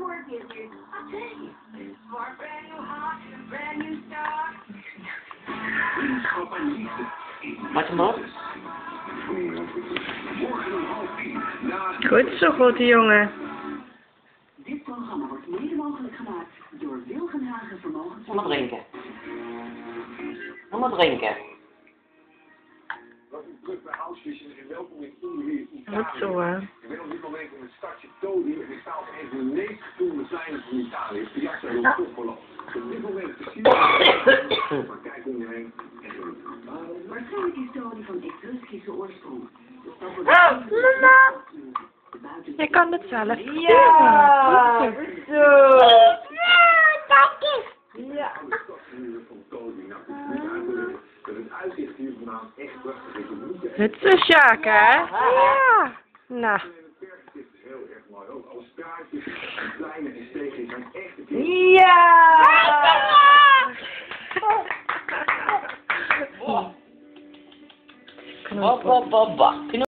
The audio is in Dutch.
more business. I'll tell you. Smart brand new heart, brand new liefde. Maak hem op. Goed zo, grote jongen. Dit programma wordt mede mogelijk gemaakt door Wilgenhagen Vermogens. Nog maar drinken. Nog maar drinken. Welkom terug bij Auschwitz en welkom in Indië, Italië. Goed zo, hè. Het stadje Todi en ik sta op een van de meest gefilmde pleinen van Italië, Piazza del Popolo. Op dit moment precies. Maar kijk om je heen en. Waarschijnlijk is Tony van Etruskische oorsprong. Wordt Oh, mama. Je kan het zelf. Ja, zo. Ja. Todi. Het is. Is Sjaak, hè? Ja. Nou. Is heel erg mooi. Ook alle straatjes, en pleinen en steegjes zijn echt een Ja. Ba, ba, ba, ba.